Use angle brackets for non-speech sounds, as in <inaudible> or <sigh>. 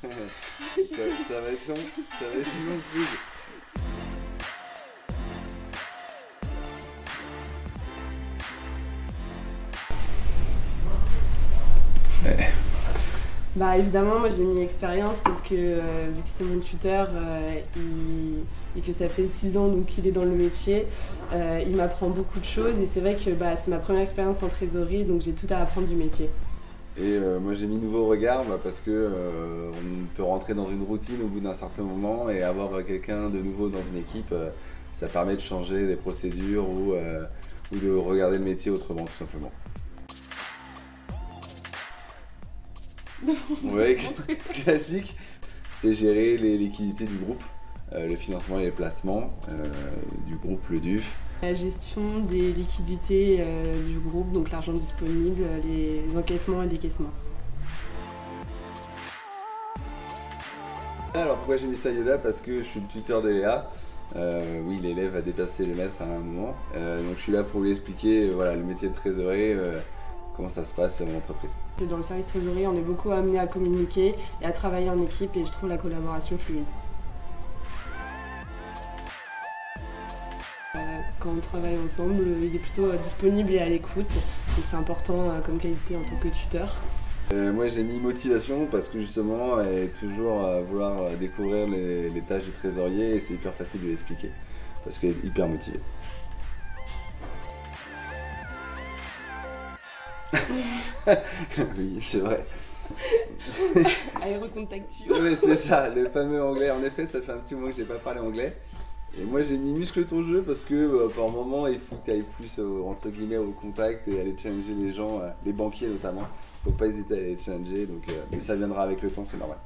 ça, va être. Bah évidemment, j'ai mis expérience parce que euh, vu que c'est mon tuteur euh, et que ça fait 6 ans donc qu'il est dans le métier, euh, il m'apprend beaucoup de choses et c'est vrai que bah, c'est ma première expérience en trésorerie donc j'ai tout à apprendre du métier. Et euh, moi j'ai mis nouveau regard bah, parce que euh, on peut rentrer dans une routine au bout d'un certain moment et avoir euh, quelqu'un de nouveau dans une équipe, ça permet de changer des procédures ou, ou de regarder le métier autrement tout simplement. <laughs> Ouais, classique, c'est gérer les liquidités du groupe, le financement et les placements euh, du groupe, le DUF. La gestion des liquidités euh, du groupe, donc l'argent disponible, les encaissements et décaissements. Alors pourquoi j'ai mis ça Yoda? Parce que je suis le tuteur de Léa. Euh, oui, l'élève a dépassé le maître à un moment. Euh, donc je suis là pour lui expliquer euh, voilà, le métier de trésorier, euh, comment ça se passe en entreprise. Et Dans le service trésorerie, on est beaucoup amené à communiquer et à travailler en équipe et je trouve la collaboration fluide. Quand on travaille ensemble, il est plutôt euh, disponible et à l'écoute, donc c'est important euh, comme qualité en tant que tuteur. Euh, moi j'ai mis motivation parce que justement elle est toujours à vouloir euh, découvrir les, les tâches du trésorier et c'est hyper facile de lui expliquer parce qu'elle est hyper motivée. oui, c'est vrai. <laughs> Aérocontactio. Oui, c'est ça, le fameux anglais. En effet, ça fait un petit moment que j'ai pas parlé anglais. Et moi, j'ai mis muscle ton jeu parce que euh, par moment, il faut que tu ailles plus euh, entre guillemets au contact et aller challenger les gens, euh, les banquiers notamment. Faut pas hésiter à aller challenger, donc ça viendra avec le temps, c'est normal.